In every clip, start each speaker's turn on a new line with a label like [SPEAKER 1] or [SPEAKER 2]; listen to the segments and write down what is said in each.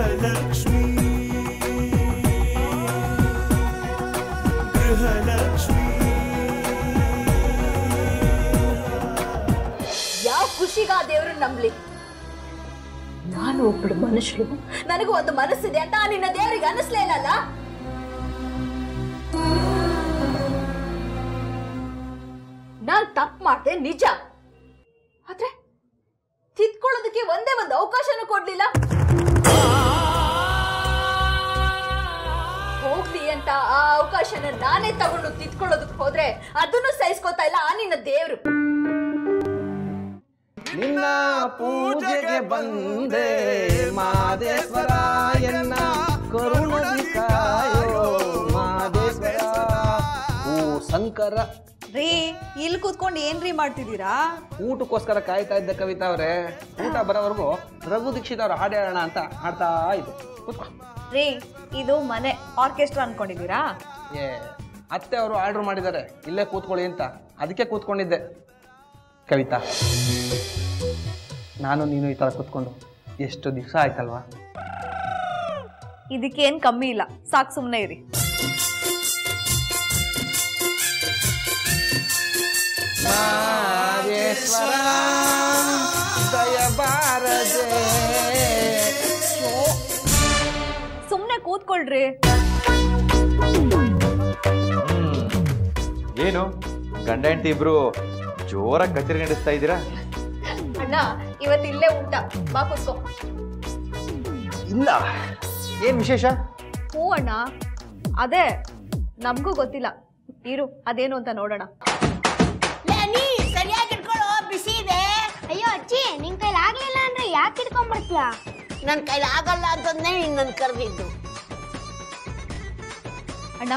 [SPEAKER 1] ಗೃಹಲಕ್ಷ್ಮಿ.
[SPEAKER 2] ಖುಷಿಗ ಆ ನಂಬ್ಲಿ? ನಾನು ಒಬ್ಬಳು ಮನುಷ್ಯರು ನನಗೂ ಒಂದು ಮನಸ್ಸಿದೆ ಅಂತ ನಿನ್ನ ದೇವರಿಗೆ ಅನಿಸ್ಲೇ ಇಲ್ಲಲ್ಲ? ನಾನು ತಪ್ಪು ಮಾಡ್ದೆ, ನಿಜ. ಆದ್ರೆ ತಿದ್ಕೊಳ್ಳೋದಕ್ಕೆ ಒಂದೇ ಒಂದು ಅವಕಾಶನೂ ಕೊಡ್ಲಿಲ್ಲ. ಹೋಗ್ಲಿ ಅಂತ ಆ ಅವಕಾಶನ ನಾನೇ ತಗೊಂಡು ತಿದ್ಕೊಳ್ಳೋದಕ್ಕೆ ಹೋದ್ರೆ ಅದನ್ನು ಸಹಿಸ್ಕೋತಾ ಇಲ್ಲ ಆ ನಿನ್ನ ದೇವ್ರು.
[SPEAKER 3] ನಿನ್ನ ಪೂಜೆಗೆ ಬಂದೆ ಮಾದೇಶ್ವರಾಯನ್ನ ಮಾದೇಶ್ವರ. ಓ ಶಂಕರ.
[SPEAKER 4] ರೀ ಇಲ್ಲಿ ಕೂತ್ಕೊಂಡು ಏನ್ರಿ ಮಾಡ್ತಿದ್ದೀರಾ?
[SPEAKER 3] ಊಟಕ್ಕೋಸ್ಕರ ಕಾಯ್ತಾ ಇದ್ದ ಕವಿತಾ ಅವರೇ ಊಟ ಬರೋವರೆಗೂ ರಘು ದೀಕ್ಷಿತ್ ಅವ್ರ ಹಾಡು ಹೇಳೋಣ ಅಂತ ಹಾಡ್ತಾ ಇದ್ದೆ ಕೂತ್ಕೋ.
[SPEAKER 4] ರೀ ಇದು ಮನೆ ಆರ್ಕೆಸ್ಟ್ರಾ ಅನ್ಕೊಂಡಿದ್ದೀರಾ?
[SPEAKER 3] ಏ ಅತ್ತೆ ಅವರು ಆರ್ಡರ್ ಮಾಡಿದ್ದಾರೆ. ಇಲ್ಲೇ ಕೂತ್ಕೊಳ್ಳಿ ಅಂತ. ಅದಕ್ಕೆ ಕೂತ್ಕೊಂಡಿದ್ದೆ. ಕವಿತಾ ನಾನು ನೀನು ಈ ಥರ ಕೂತ್ಕೊಂಡು ಎಷ್ಟು ದಿವಸ ಆಯ್ತಲ್ವಾ?
[SPEAKER 4] ಇದಕ್ಕೇನ್ ಕಮ್ಮಿ ಇಲ್ಲ. ಸಾಕು ಸುಮ್ಮನೆ ಇರಿ.
[SPEAKER 3] ಮಾದೇಶ್ವರ
[SPEAKER 4] ಸುಮ್ಮನೆ
[SPEAKER 5] ಏನು? ಗಂಡ ಹೆಂಡತಿ ಇಬ್ರು ಜೋರಾಗಿ ಕಚೇರಿ ನಡೆಸ್ತಾ ಇದ್ದೀರಾ?
[SPEAKER 2] ಅಣ್ಣ ಇವತ್ತು ಇಲ್ಲೇ ಊಟ. ಬಾ ಕೂತ್ಕೋ.
[SPEAKER 5] ಇಲ್ಲ. ಏನ್ ವಿಶೇಷ?
[SPEAKER 4] ಹ್ಞೂ ಅಣ್ಣ. ಅದೇ ನಮಗೂ ಗೊತ್ತಿಲ್ಲ. ಇರು ಅದೇನು ಅಂತ ನೋಡೋಣ.
[SPEAKER 6] ನೀ ಸರಿಯಾಗಿ ಇಟ್ಕೊಳ್ಳೋ ಬಿಸಿ ಇದೆ.
[SPEAKER 7] ಅಯ್ಯೋ ಅಜ್ಜಿ ನಿನ್ ಕೈಲಿ ಆಗ್ಲಿಲ್ಲ ಅಂದ್ರೆ ಯಾಕೆ
[SPEAKER 6] ನನ್ನ ಕೈಲಿ ಆಗಲ್ಲ ಅಂತಂದೇ ನಿನ್ನ ನನ್ನ ಕರೆದಿದ್ದು.
[SPEAKER 4] ಅಣ್ಣ.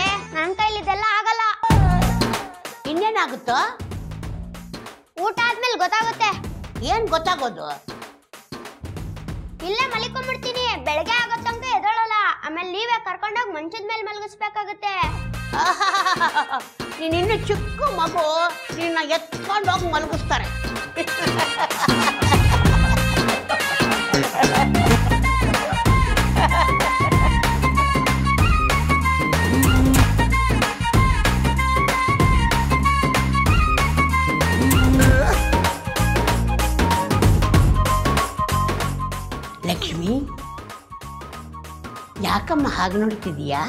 [SPEAKER 7] ಏ ನನ್ ಕೈಲಿ ಇದೆಲ್ಲ ಆಗಲ್ಲ.
[SPEAKER 6] ಇನ್ನೇನಾಗುತ್ತೋ?
[SPEAKER 7] ಊಟ ಆದ್ಮೇಲೆ ಗೊತ್ತಾಗುತ್ತೆ.
[SPEAKER 6] ಏನ್ ಗೊತ್ತಾಗೋದು?
[SPEAKER 7] ಇಲ್ಲೇ ಮಲಿಕೊಂಡ್ಬಿಡ್ತೀನಿ. ಬೆಳಗ್ಗೆ ಆಗೋ ತನಕ ಎದಳಲ್ಲ ಆಮೇಲೆ ನೀವೇ ಕರ್ಕೊಂಡೋಗಿ ಮಂಚದ ಮೇಲೆ ಮಲಗಿಸ್ಬೇಕಾಗುತ್ತೆ.
[SPEAKER 6] ನೀನ್ ಇನ್ನು ಚಿಕ್ಕ ಮಗು. ನಿನ್ನ ಎತ್ಕೊಂಡೋಗಿ ಮಲಗಿಸ್ತಾರೆ. ಹಾಗೆ ನೋಡ್ತಿದೀಯಾ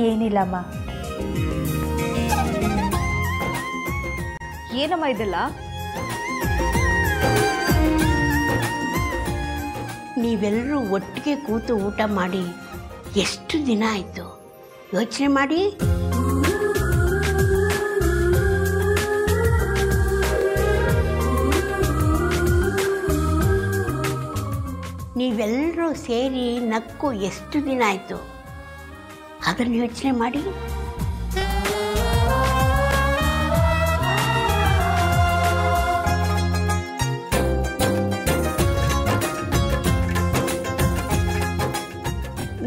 [SPEAKER 4] ಏನಿಲ್ಲಮ್ಮ. ಏನಮ್ಮ ಇದೆಲ್ಲ?
[SPEAKER 6] ನೀವೆಲ್ಲರೂ ಒಟ್ಟಿಗೆ ಕೂತು ಊಟ ಮಾಡಿ ಎಷ್ಟು ದಿನ ಆಯಿತು? ಯೋಚನೆ ಮಾಡಿ. ನೀವೆಲ್ಲರೂ ಸೇರಿ ನಕ್ಕು ಎಷ್ಟು ದಿನ ಆಯಿತು? ಅದನ್ನು ಯೋಚನೆ ಮಾಡಿ.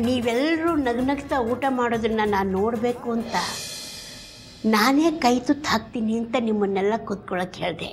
[SPEAKER 6] ನೀವೆಲ್ಲರೂ ನಗ್ನಗ್ತಾ ಊಟ ಮಾಡೋದನ್ನ ನಾನು ನೋಡಬೇಕು ಅಂತ ನಾನೇ ಕೈ ತುತ್ತು ಹಾಕ್ತೀನಿ ಅಂತ ನಿಮ್ಮನ್ನೆಲ್ಲ ಕೂತ್ಕೊಳ್ಳೋಕೆ ಹೇಳಿದೆ.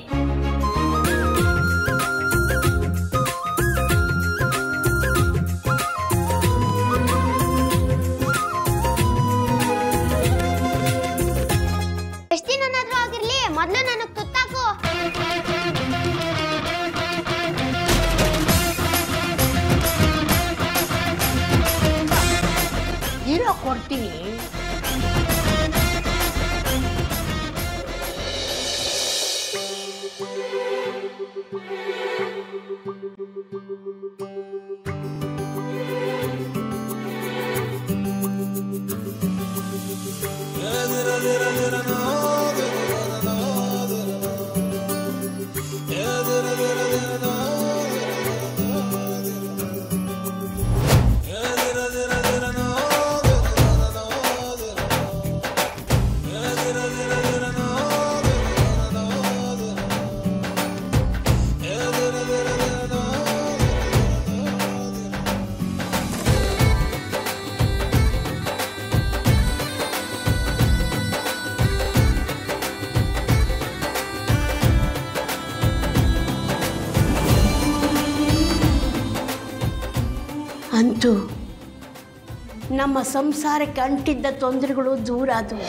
[SPEAKER 6] ನಮ್ಮ ಸಂಸಾರಕ್ಕೆ ಅಂಟಿದ್ದ ತೊಂದರೆಗಳು ದೂರ ಆದವು.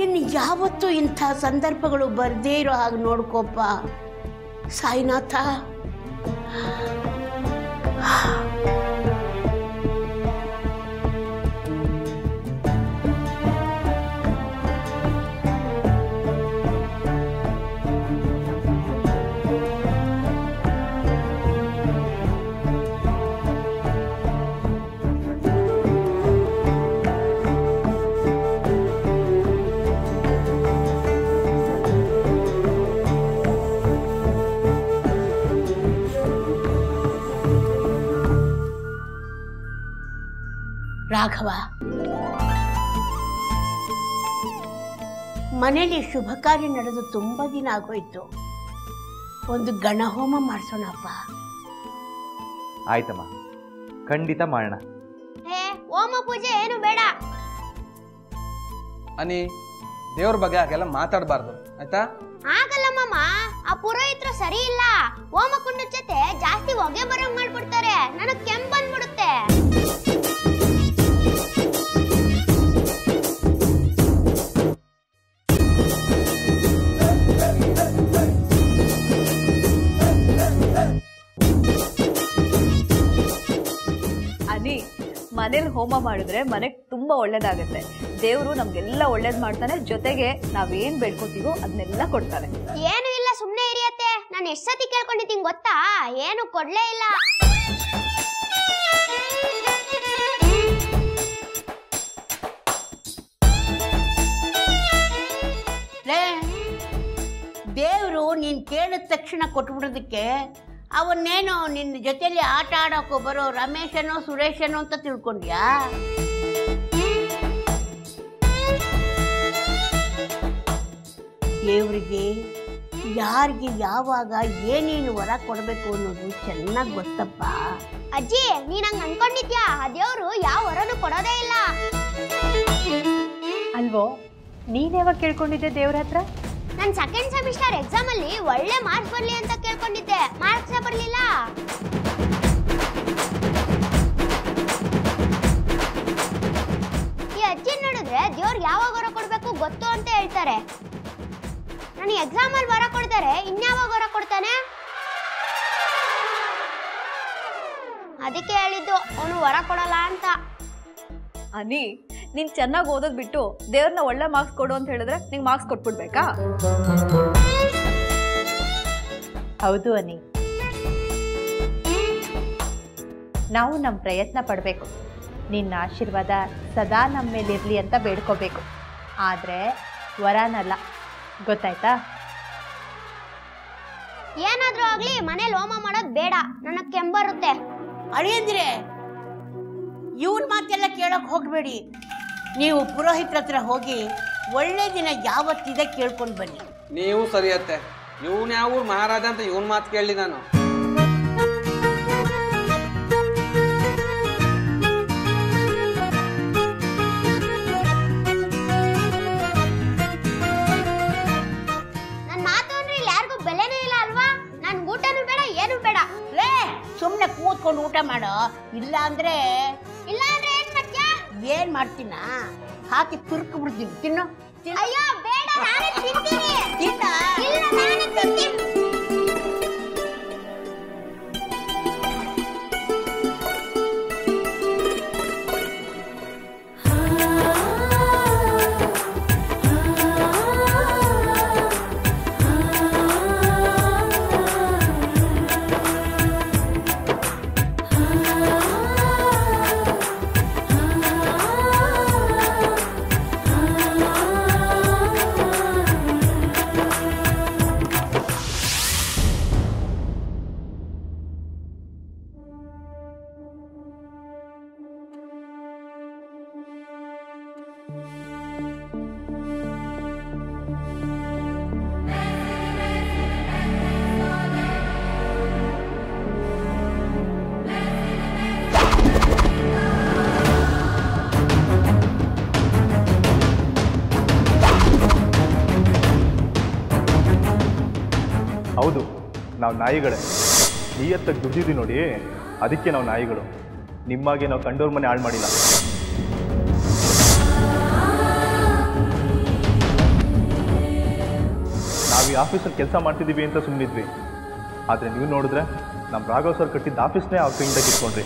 [SPEAKER 6] ಇನ್ನು ಯಾವತ್ತೂ ಇಂಥ ಸಂದರ್ಭಗಳು ಬರದೇ ಇರೋ ಹಾಗೆ ನೋಡ್ಕೋಪ್ಪ. ಸಾಯಿನಾಥ. ರಾಘವ. ಮನೆಯಲ್ಲಿ ಶುಭ ಕಾರ್ಯ ನಡೆದು ತುಂಬ ದಿನ ಆಗೋಯ್ತು. ಒಂದು ಗಣಹೋಮ ಮಾಡಿಸೋಣಪ್ಪ.
[SPEAKER 5] ಆಯ್ತಮ್ಮ. ಖಂಡಿತ ಮಾಡೋಣ.
[SPEAKER 7] ಹೇ ಓಮ ಪೂಜೆ ಏನು ಬೇಡ.
[SPEAKER 3] ಅನಿ ದೇವ್ರ ಬಗ್ಗೆ ಹಾಗೆಲ್ಲ ಮಾತಾಡಬಾರ್ದು ಆಯ್ತಾ?
[SPEAKER 7] ಆಗಲ್ಲ ಮಾಮ ಆ ಪುರೋಹಿತರು ಸರಿ ಇಲ್ಲ. ಹೋಮ ಕುಂಡದ ಜೊತೆ ಜಾಸ್ತಿ ಹೊಗೆ ಬರೋ ಮಾಡ್ಬಿಡ್ತಾರೆ. ನನಗೆ ಕೆಂಪ್ ಬಂದ್ಬಿಡುತ್ತೆ.
[SPEAKER 4] ಮನೇಲಿ ಹೋಮ ಮಾಡಿದ್ರೆ ಮನೆಗೆ ತುಂಬಾ ಒಳ್ಳೇದಾಗುತ್ತೆ. ದೇವರು ನಮ್ಗೆಲ್ಲ ಒಳ್ಳೇದ್ ಮಾಡ್ತಾನೆ ಜೊತೆಗೆ ನಾವೇನ್ ಬೇಡ್ಕೋತೀವೋ ಅದನ್ನೆಲ್ಲ ಕೊಡ್ತಾನೆ.
[SPEAKER 7] ಏನು ಇಲ್ಲ ಸುಮ್ನೆ ಇರಿಯತ್ತೆ ನಾನು ಎಷ್ಟು ಸತಿ ಕೇಳ್ಕೊಂಡಿದ್ದೀನಿ ಗೊತ್ತಾ? ಏನು ಕೊಡ್ಲೇ ಇಲ್ಲ.
[SPEAKER 6] ದೇವ್ರು ದೇವರು ನೀನು ಕೇಳಿದ ತಕ್ಷಣ ಕೊಟ್ಬಿಡೋದಕ್ಕೆ ಅವನ್ನೇನೋ ನಿನ್ನ ಜೊತೆಯಲ್ಲಿ ಆಟ ಆಡೋಕ್ಕೋ ಬರೋ ರಮೇಶನೋ ಸುರೇಶನೋ ಅಂತ ತಿಳ್ಕೊಂಡ್ಯಾ? ದೇವ್ರಿಗೆ ಯಾರಿಗೆ ಯಾವಾಗ ಏನೇನು ವರ ಕೊಡಬೇಕು ಅನ್ನೋದು ಚೆನ್ನಾಗಿ ಗೊತ್ತಪ್ಪ.
[SPEAKER 7] ಅಜ್ಜಿ ನೀನ್ ಹಂಗ ಅನ್ಕೊಂಡಿದ್ಯಾ? ಆ ದೇವ್ರು ಯಾವ ವರನು ಕೊಡೋದೇ ಇಲ್ಲ.
[SPEAKER 4] ಅಲ್ವೋ ನೀನ್ ಯಾವಾಗ ಕೇಳ್ಕೊಂಡಿದ್ದೆ ದೇವ್ರ ಹತ್ರ?
[SPEAKER 7] ನನ್ ಸೆಕೆಂಡ್ ಸೆಮಿಸ್ಟರ್ ಎಕ್ಸಾಮ್ ಅಲ್ಲಿ ಒಳ್ಳೆ ಮಾರ್ಕ್ಸ್ ಬರ್ಲಿ ಅಂತ ಕೇಳ್ಕೊಂಡಿದ್ದೆ. ಮಾರ್ಕ್ಸ್ ಬರ್ಲಿಲ್ಲ. ಈ ಅಜ್ಜಿ ನೋಡಿದ್ರೆ ದೇವ್ರು ಯಾವಾಗ ಹೊರ ಕೊಡ್ಬೇಕು ಗೊತ್ತು ಅಂತ ಹೇಳ್ತಾರೆ. ನನಗೆ ಎಕ್ಸಾಮ್ ಅಲ್ಲಿ ಹೊರ ಕೊಡ್ತಾರೆ, ಇನ್ಯಾವಾಗ ಹೊರ ಕೊಡ್ತಾನೆ? ಅದಕ್ಕೆ ಹೇಳಿದ್ದು, ಅವನು ವರ ಕೊಡಲ್ಲ ಅಂತ.
[SPEAKER 4] ಅನಿ ನೀನ್ ಚೆನ್ನಾಗಿ ಓದೋದ್ ಬಿಟ್ಟು ದೇವ್ರನ್ನ ಒಳ್ಳೆ ಮಾರ್ಕ್ಸ್ ಕೊಡು ಅಂತ ಹೇಳಿದ್ರೆ ನಿಂಗೆ ಮಾರ್ಕ್ಸ್ ಕೊಟ್ಬಿಡ್ಬೇಕಾ?
[SPEAKER 1] ಹೌದು ಅನಿ. ನಾವು ನಮ್ಮ ಪ್ರಯತ್ನ ಪಡಬೇಕು. ನಿನ್ನ ಆಶೀರ್ವಾದ ಸದಾ ನಮ್ಮ ಮೇಲಿರಲಿ ಅಂತ ಬೇಡ್ಕೋಬೇಕು. ಆದರೆ ವರನಲ್ಲ. ಗೊತ್ತಾಯ್ತಾ?
[SPEAKER 7] ಏನಾದರೂ ಆಗಲಿ ಮನೇಲಿ ಹೋಮ ಮಾಡೋದು ಬೇಡ. ನನಗೆ ಕೆಂಬರುತ್ತೆ.
[SPEAKER 6] ಅಳಿಯಂದ್ರೆ ಇವನ್ ಮಾತೆಲ್ಲ ಕೇಳಕ್ ಹೋಗ್ಬೇಡಿ. ನೀವು ಪುರೋಹಿತರ ಹತ್ರ ಹೋಗಿ ಒಳ್ಳೆ ದಿನ ಯಾವತ್ತಿದೆ ಕೇಳ್ಕೊಂಡು ಬನ್ನಿ.
[SPEAKER 3] ನೀವು ಸರಿಯತ್ತೆ ಇವನ್ ಯಾವ ಮಹಾರಾಜ ಅಂತ ಇವನ್ ಮಾತು ಕೇಳಿ ನಾನು.
[SPEAKER 7] ನನ್ನ ಮಾತು ಅಂದ್ರೆ ಇಲ್ಲಿ ಯಾರಿಗೂ ಬೆಲೆನೇ ಇಲ್ಲ ಅಲ್ವಾ? ನನ್ ಊಟನೂ ಬೇಡ ಏನು ಬೇಡ.
[SPEAKER 6] ಲೇ! ಸುಮ್ಮನೆ ಕೂತ್ಕೊಂಡು ಊಟ ಮಾಡೋ ಇಲ್ಲ ಅಂದ್ರೆ
[SPEAKER 7] ಏನ್
[SPEAKER 6] ಮಾಡ್ತೀನ? ಹಾಕಿ ತುರ್ಕು ಬಿಡ್ತೀನಿ ತಿನ್ನು. ತಿನ್ನು.
[SPEAKER 7] ಅಯ್ಯೋ ಬೇಡ ನಾನೇ ತಿಂತೀನಿ.
[SPEAKER 6] ತಿನ್ನ
[SPEAKER 7] ಇಲ್ಲ ನಾನೇ ತಿಂತೀನಿ.
[SPEAKER 8] ನಾವು ನಾಯಿಗಳೇ. ನಿಯತ್ತಾಗಿ ದುಡ್ಡಿದ್ವಿ ನೋಡಿ, ಅದಕ್ಕೆ ನಾವು ನಾಯಿಗಳು. ನಿಮ್ಮಾಗೆ ನಾವು ಕಂಡೋರ್ ಮನೆ ಹಾಳು ಮಾಡಿಲ್ಲ. ನಾವು ಈ ಆಫೀಸಲ್ಲಿ ಕೆಲಸ ಮಾಡ್ತಿದ್ದೀವಿ ಅಂತ ಸುಮ್ಮನಿದ್ವಿ ಆದರೆ ನೀವು ನೋಡಿದ್ರೆ ನಮ್ಮ ರಾಘವ್ ಸರ್ ಕಟ್ಟಿದ್ದ ಆಫೀಸ್ನೇ ಆ ಕೈಯಿಂದ ಇಟ್ಕೊಂಡ್ರಿ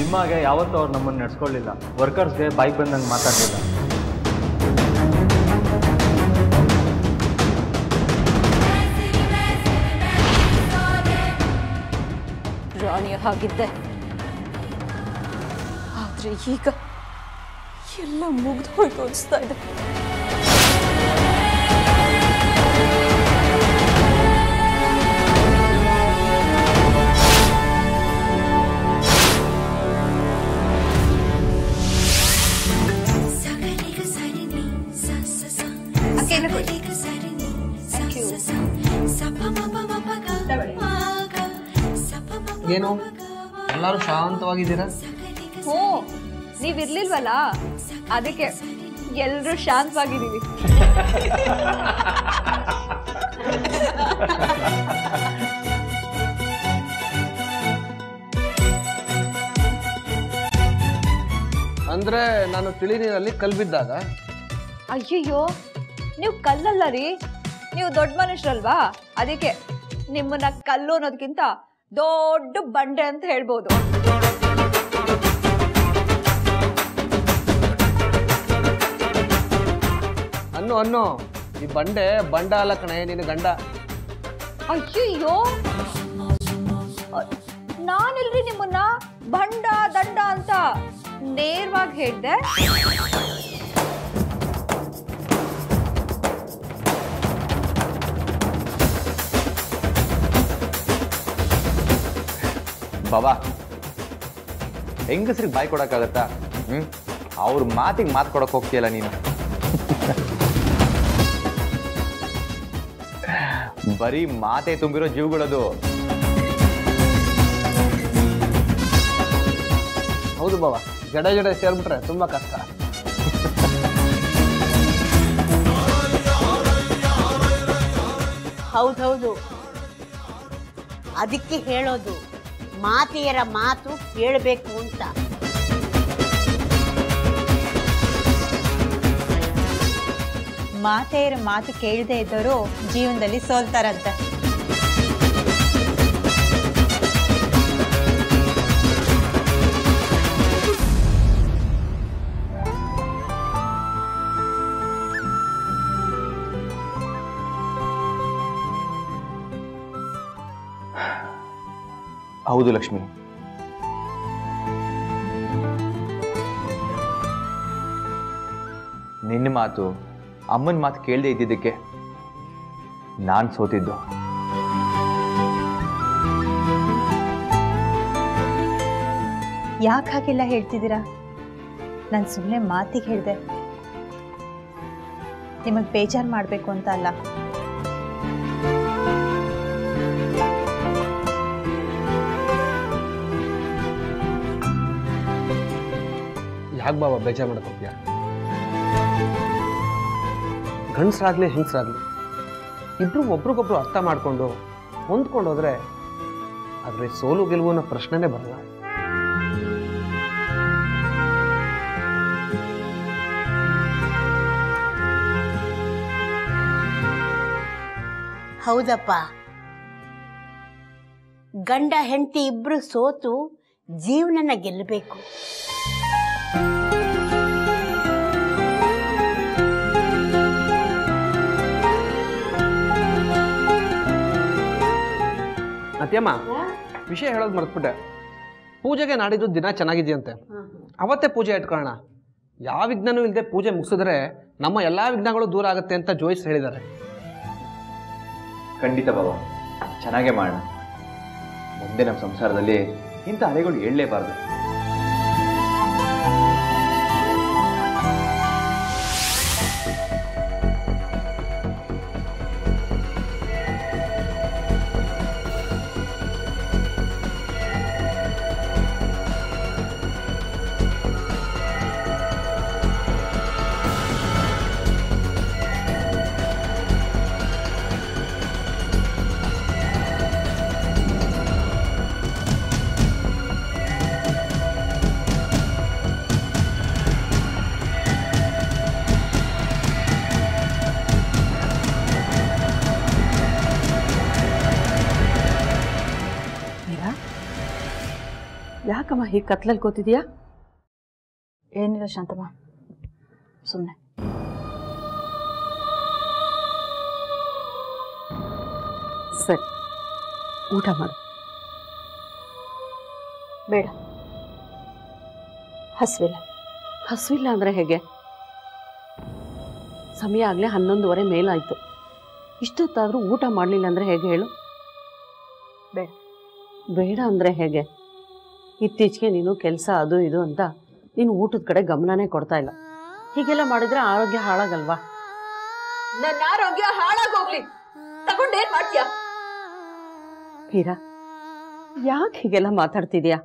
[SPEAKER 9] ನಿಮ್ಮಾಗೆ ಯಾವತ್ತೂ ಅವ್ರು ನಮ್ಮನ್ನು ನಡ್ಸ್ಕೊಳ್ಳಿಲ್ಲ. ವರ್ಕರ್ಸ್ಗೆ ಬೈಕ್ ಬಂದಂಗೆ ಮಾತಾಡಲಿಲ್ಲ.
[SPEAKER 4] ಹಾಗಿದ್ದೆ ಆದ್ರೆ ಈಗ ಎಲ್ಲ ಮುಗ್ದು ಹೋಯ್ತು ಅನಿಸ್ತಾ ಇದೆ.
[SPEAKER 3] ಏನು? ಎಲ್ಲರೂ ಶಾಂತವಾಗಿದ್ದೀರಾ?
[SPEAKER 4] ಹ್ಞೂ ನೀವಿರ್ಲಿಲ್ವಲ್ಲ ಅದಕ್ಕೆ ಎಲ್ಲರೂ ಶಾಂತವಾಗಿದ್ದೀವಿ.
[SPEAKER 3] ಅಂದ್ರೆ ನಾನು ತಿಳಿ ನೀರಲ್ಲಿ ಕಲ್ಬಿದ್ದಾಗ?
[SPEAKER 4] ಅಯ್ಯಯ್ಯೋ ನೀವು ಕಲ್ಲಲ್ಲ ರೀ? ನೀವು ದೊಡ್ಡ ಮನುಷ್ಯರಲ್ವಾ? ಅದಕ್ಕೆ ನಿಮ್ಮನ್ನ ಕಲ್ಲು ಅನ್ನೋದಕ್ಕಿಂತ ದೊಡ್ಡ ಬಂಡೆ ಅಂತ ಹೇಳ್ಬೋದು.
[SPEAKER 3] ಅನ್ನು ಅನ್ನು ಈ ಬಂಡೆ ಬಂಡ ಅಲ್ಲ ಕಣೆ ನಿನ್ನ ಗಂಡ.
[SPEAKER 4] ಅಯ್ಯಯ್ಯೋ! ನಾನಿಲ್ರಿ ನಿಮ್ಮನ್ನ ಬಂಡ ದಂಡ ಅಂತ ನೇರವಾಗಿ ಹೇಳ್ದೆ.
[SPEAKER 5] ಬಾಬಾ. ಹೆಂಗಸ್ರಿಗೆ ಬಾಯ್ ಕೊಡಕ್ಕಾಗತ್ತಾ? ಹ್ಮ್? ಅವ್ರ ಮಾತಿಗೆ ಮಾತು ಕೊಡಕ್ ಹೋಗ್ತೀಯಲ್ಲ ನೀನು. ಬರೀ ಮಾತೆ ತುಂಬಿರೋ ಜೀವಗಳದು.
[SPEAKER 3] ಹೌದು ಬಾಬಾ ಜಡ ಜಡ ಸೇರ್ಬಿಟ್ರೆ ತುಂಬಾ ಕಷ್ಟ.
[SPEAKER 6] ಹೌದೌದು ಅದಕ್ಕೆ ಹೇಳೋದು ಮಾತೆಯರ ಮಾತು ಕೇಳಬೇಕು ಅಂತ.
[SPEAKER 1] ಮಾತೆಯರ ಮಾತು ಕೇಳದೆ ಇದ್ದವರು ಜೀವನದಲ್ಲಿ ಸೋಲ್ತಾರಂತೆ.
[SPEAKER 5] ಹೌದು ಲಕ್ಷ್ಮಿ. ನಿನ್ನ ಮಾತು, ಅಮ್ಮನ ಮಾತು ಕೇಳದೆ ಇದ್ದಿದ್ದಕ್ಕೆ ನಾನು ಸೋತಿದ್ದು.
[SPEAKER 1] ಯಾಕೆ ಹಾಗೆಲ್ಲ ಹೇಳ್ತಿದ್ದೀರಾ? ನಾನು ಸುಮ್ಮನೆ ಮಾತಿಗೆ ಹೇಳಿದೆ. ನಿಮಗೆ ಬೇಜಾರು ಮಾಡಬೇಕು ಅಂತ ಅಲ್ಲ.
[SPEAKER 3] ಯಾಕೆ ಬಾಬಾ ಬೇಜಾರು ಮಾಡ್ಕೊತೀಯ? ಗಂಡಸ್ರಾಗ್ಲಿ, ಹೆಂಗಸ್ರಾಗ್ಲಿ, ಇಬ್ರು ಒಬ್ರಿಗೊಬ್ರು ಅರ್ಥ ಮಾಡ್ಕೊಂಡು ಹೊಂದ್ಕೊಂಡು ಹೋದ್ರೆ ಆದರೆ ಸೋಲು ಗೆಲುವು ಅನ್ನೋ ಪ್ರಶ್ನೆನೇ ಬರಲ್ಲ.
[SPEAKER 6] ಹೌದಪ್ಪ. ಗಂಡ, ಹೆಂಡತಿ ಇಬ್ರು ಸೋತು ಜೀವನನ ಗೆಲ್ಲಬೇಕು.
[SPEAKER 3] ಅತ್ಯಮ್ಮ ವಿಷಯ ಹೇಳೋದು ಮರ್ತ್ಬಿಟ್ಟೆ. ಪೂಜೆಗೆ ನಾಡಿದ್ದು ದಿನ ಚೆನ್ನಾಗಿದೆಯಂತೆ. ಅವತ್ತೇ ಪೂಜೆ ಇಟ್ಕೊಳ್ಳೋಣ. ಯಾವ ವಿಘ್ನನೂ ಇಲ್ಲದೆ ಪೂಜೆ ಮುಗಿಸಿದ್ರೆ ನಮ್ಮ ಎಲ್ಲಾ ವಿಘ್ನಗಳು ದೂರ ಆಗುತ್ತೆ ಅಂತ ಜೋಯಿಸ್ ಹೇಳಿದ್ದಾರೆ.
[SPEAKER 5] ಖಂಡಿತ ಬಾಬಾ. ಚೆನ್ನಾಗೇ ಮಾಡೋಣ. ಮುಂದೆ ನಮ್ಮ ಸಂಸಾರದಲ್ಲಿ ಇಂಥ ಅಲೆಗಳು ಏಳಲೇಬಾರ್ದು.
[SPEAKER 10] ಹೀಗೆ ಕತ್ಲಲ್ಲಿ ಕೂತಿದ್ಯಾ?
[SPEAKER 1] ಏನಿಲ್ಲ ಶಾಂತಮ್ಮ. ಸುಮ್ಮನೆ
[SPEAKER 10] ಸರಿ. ಊಟ ಮಾಡು.
[SPEAKER 1] ಬೇಡ. ಹಸಿವಿಲ್ಲ.
[SPEAKER 10] ಹಸಿವಿಲ್ಲ ಅಂದರೆ ಹೇಗೆ? ಸಮಯ ಆಗಲೇ ಹನ್ನೊಂದುವರೆ ಮೇಲಾಯಿತು. ಇಷ್ಟೊತ್ತಾದರೂ ಊಟ ಮಾಡಲಿಲ್ಲ ಅಂದರೆ ಹೇಗೆ ಹೇಳು?
[SPEAKER 1] ಬೇಡ.
[SPEAKER 10] ಬೇಡ ಅಂದರೆ ಹೇಗೆ? ಇತ್ತೀಚೆಗೆ ನೀನು ಕೆಲಸ ಅದು ಇದು ಅಂತ ನೀನು ಊಟದ ಕಡೆ ಗಮನನೇ ಕೊಡ್ತಾ ಇಲ್ಲ. ಹೀಗೆಲ್ಲ ಮಾಡಿದ್ರೆ ಆರೋಗ್ಯ ಹಾಳಾಗಲ್ವಾ?
[SPEAKER 2] ನನ್ನ ಆರೋಗ್ಯ ಹಾಳಾಗೋಗ್ಲಿ. ತಗೊಂಡೇನ್ ಮಾಡ್ತೀಯ?
[SPEAKER 10] ಹೀರಾ ಯಾಕೆ ಹೀಗೆಲ್ಲ ಮಾತಾಡ್ತಿದ್ಯಾ?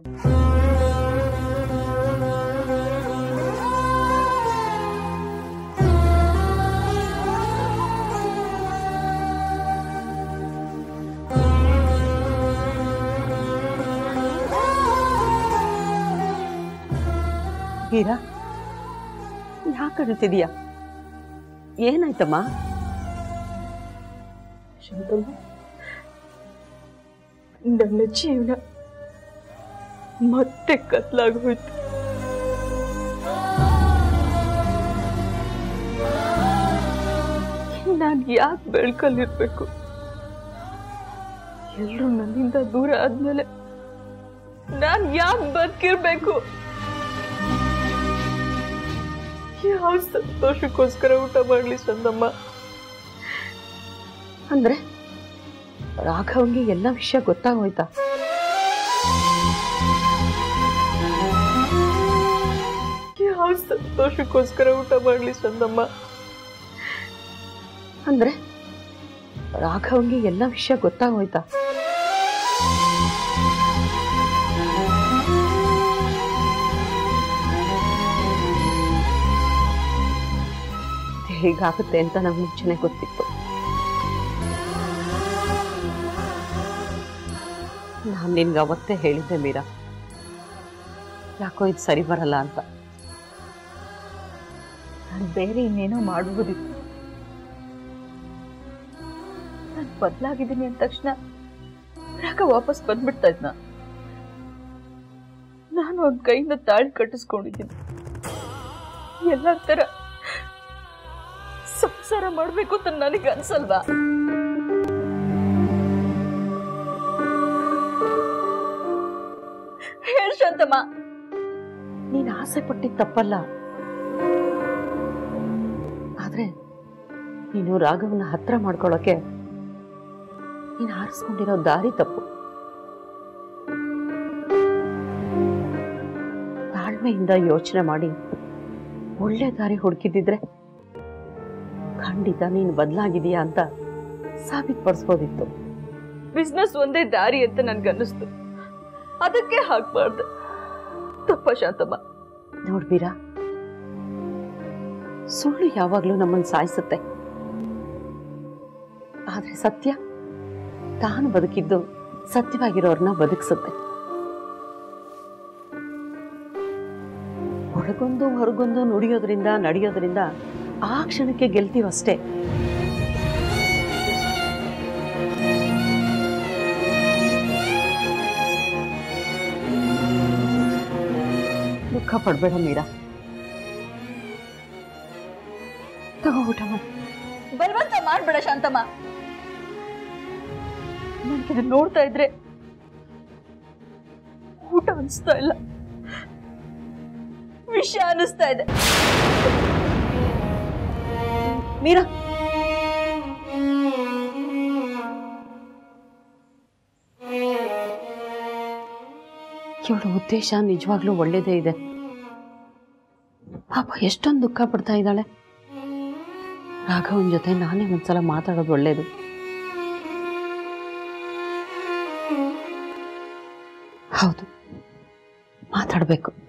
[SPEAKER 10] ಹೀರಾ ಯಾಕೆ ಅಳ್ತಿದೀಯಾ ಏನಾಯ್ತಮ್ಮ?
[SPEAKER 1] ಶಾಂತಮ್ಮ ನನ್ನ ಜೀವನ ಮತ್ತೆ ಕತ್ಲಾಗೋಯ್ತು ನಾನು ಯಾಕೆ ಬೆಳ್ಕಲ್ಲಿರ್ಬೇಕು? ಎಲ್ರೂ ನನ್ನಿಂದ ದೂರ ಆದ್ಮೇಲೆ ನಾನ್ ಯಾಕೆ ಬದುಕಿರ್ಬೇಕು? ಯಾವ ಸಂತೋಷಕ್ಕೋಸ್ಕರ ಊಟ ಮಾಡ್ಲಿ ಚಂದಮ್ಮ.
[SPEAKER 10] ಅಂದ್ರೆ ರಾಘವನ್ಗೆ ಎಲ್ಲ ವಿಷಯ ಗೊತ್ತಾಗೋಯ್ತಾ?
[SPEAKER 1] ಯಾವ ಸಂತೋಷಕ್ಕೋಸ್ಕರ ಊಟ ಮಾಡ್ಲಿ ಚಂದಮ್ಮ.
[SPEAKER 10] ಅಂದ್ರೆ ರಾಘವನ್ಗೆ ಎಲ್ಲ ವಿಷಯ ಗೊತ್ತಾಗೋಯ್ತಾ? ಹೀಗಾಗುತ್ತೆ ಅಂತ ನಂಗೆ ಮುಂಚೆನೆ ಗೊತ್ತಿತ್ತು. ನಾನು ನಿನ್ಗೆ ಅವತ್ತೇ ಹೇಳಿದ್ದೆ ಮೀರಾ. ಯಾಕೋ ಇದು ಸರಿ ಬರಲ್ಲ ಅಂತ.
[SPEAKER 1] ನಾನು ಬೇರೆ ಇನ್ನೇನೋ ಮಾಡಬಹುದಿತ್ತು ನಾನು ಬದಲಾಗಿದ್ದೀನಿ ಅಂದ ತಕ್ಷಣ ಯಾಕ ವಾಪಸ್ ಬಂದ್ಬಿಡ್ತಾ ಇದ್ನ. ನಾನು ಅವ್ನ ಕೈಯಿಂದ ತಾಳಿ ಕಟ್ಟಿಸ್ಕೊಂಡಿದ್ದೀನಿ. ಎಲ್ಲ ತರ ಸಂಸಾರ ಮಾಡ್ಬೇಕು ಅಂತ ನನಗೆ ಅನ್ಸಲ್ವಾ? ಹೇಳ್ ಶಾಂತಮ್ಮ.
[SPEAKER 10] ನೀನ್ ಆಸೆ ಪಟ್ಟಿದ್ ತಪ್ಪಲ್ಲ. ಆದ್ರೆ ನೀನು ರಾಘವನ ಹತ್ರ ಮಾಡ್ಕೊಳ್ಳೋಕೆ ನೀನ್ ಆರಿಸ್ಕೊಂಡಿರೋ ದಾರಿ ತಪ್ಪು. ತಾಳ್ಮೆಯಿಂದ ಯೋಚನೆ ಮಾಡಿ ಒಳ್ಳೆ ದಾರಿ ಹುಡುಕಿದ್ದಿದ್ರೆ ಖಂಡಿತ ನೀನು ಬದಲಾಗಿದೀಯಾ ಅಂತ ಸಾಬೀತುಪಡಿಸ್ಬೋದಿತ್ತು.
[SPEAKER 1] ಬಿಸ್ನೆಸ್ ಒಂದೇ ದಾರಿ ಅಂತ ನನ್ಗನ್ನಿಸ್ತು. ಅದಕ್ಕೆ ಹಾಕ್ಬಾರ್ದು. ತಪ್ಪ ಶಾಂತಮ್ಮ.
[SPEAKER 10] ನೋಡ್ಬೀರಾ ಸುಳ್ಳು ಯಾವಾಗಲೂ ನಮ್ಮನ್ನು ಸಾಯಿಸುತ್ತೆ. ಆದ್ರೆ ಸತ್ಯ ತಾನು ಬದುಕಿದ್ದು ಸತ್ಯವಾಗಿರೋರ್ನ ಬದುಕಿಸುತ್ತೆ. ಒಳಗೊಂದು ಹೊರಗೊಂದು ನುಡಿಯೋದ್ರಿಂದ ನಡೆಯೋದ್ರಿಂದ ಆ ಕ್ಷಣಕ್ಕೆ ಗೆಲ್ತೀವಷ್ಟೇ. ದುಃಖ ಪಡ್ಬೇಡ ಮೀರಾ. ತಗೋ ಊಟ ಮಾಡಿ
[SPEAKER 1] ಬಲವಂತ ಮಾಡ್ಬೇಡ ಶಾಂತಮ್ಮ. ನನಗಿದು ನೋಡ್ತಾ ಇದ್ರೆ ಊಟ ಅನಿಸ್ತಾ ಇಲ್ಲ. ವಿಷ ಅನಿಸ್ತಾ ಇದೆ.
[SPEAKER 10] ಮೀರಾ. ಇವಳ ಉದ್ದೇಶ ನಿಜವಾಗ್ಲೂ ಒಳ್ಳೇದೇ ಇದೆ. ಪಾಪ ಎಷ್ಟೊಂದು ದುಃಖ ಪಡ್ತಾ ಇದ್ದಾಳೆ. ರಾಘವನ್ ಜೊತೆ ನಾನೇ ಒಂದ್ಸಲ ಮಾತಾಡೋದು ಒಳ್ಳೇದು. ಹೌದು. ಮಾತಾಡಬೇಕು.